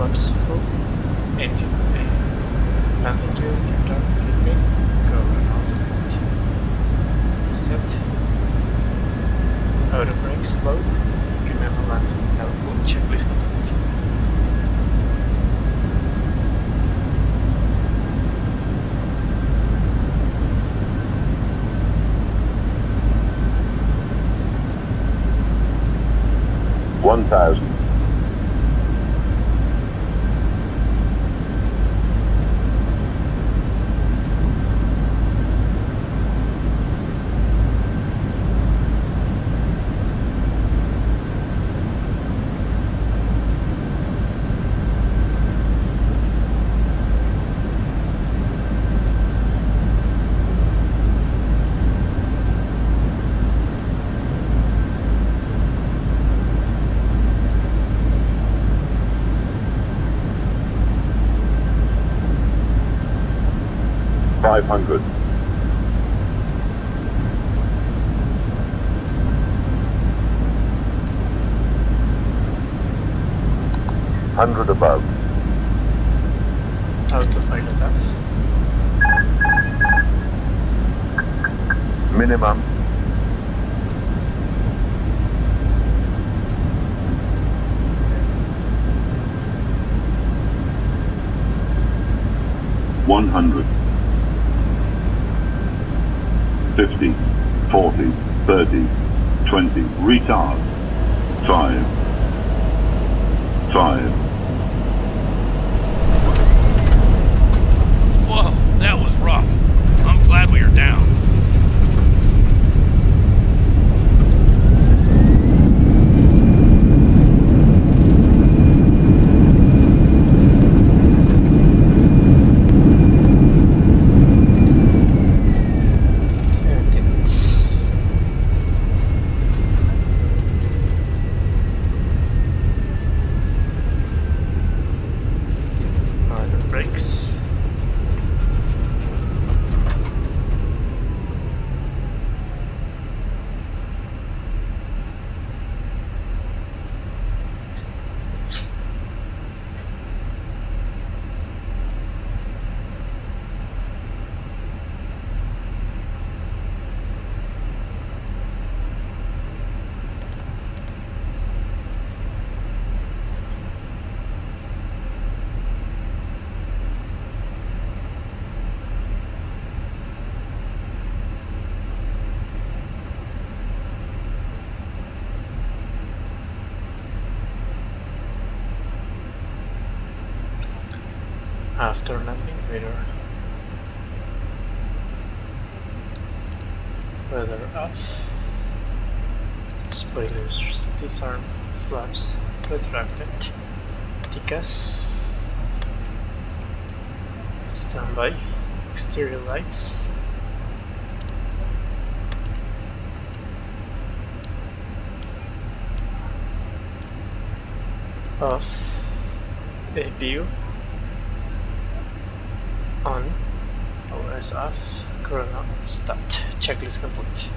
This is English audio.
Engine bay. Landing gear, turn flipping, go around at it. Set. Auto brakes low. Remember landing level checklist complete. One thousand. 100 above. Autopilot Minimum. One hundred, fifty, forty, thirty, twenty. Retard. Five. Five. Glad we are down. Settings. Auto brakes. After landing radar. Weather off. Spoilers disarm Flaps retracted. TCAS. Standby. Exterior lights. Off. APU on OS off Corona start checklist complete